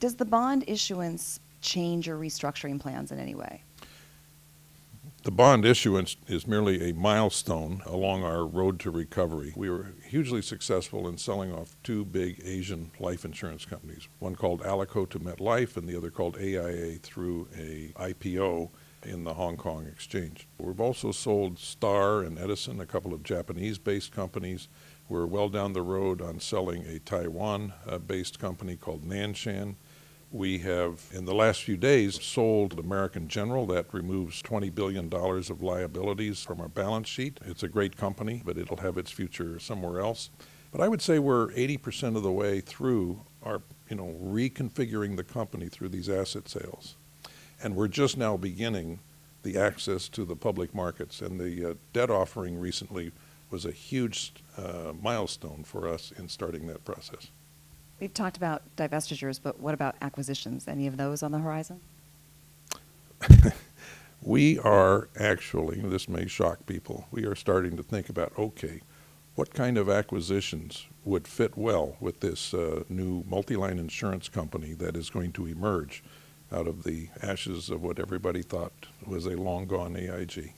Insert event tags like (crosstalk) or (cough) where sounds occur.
Does the bond issuance change your restructuring plans in any way? The bond issuance is merely a milestone along our road to recovery. We were hugely successful in selling off two big Asian life insurance companies, one called Alico to MetLife and the other called AIA through a IPO in the Hong Kong exchange. We've also sold Star and Edison, a couple of Japanese-based companies. We're well down the road on selling a Taiwan-based uh, company called Nanshan. We have, in the last few days, sold American General. That removes $20 billion of liabilities from our balance sheet. It's a great company, but it'll have its future somewhere else. But I would say we're 80% of the way through our, you know, reconfiguring the company through these asset sales. And we're just now beginning the access to the public markets. And the uh, debt offering recently was a huge uh, milestone for us in starting that process. We've talked about divestitures, but what about acquisitions? Any of those on the horizon? (laughs) we are actually, this may shock people, we are starting to think about okay, what kind of acquisitions would fit well with this uh, new multi-line insurance company that is going to emerge out of the ashes of what everybody thought was a long gone AIG.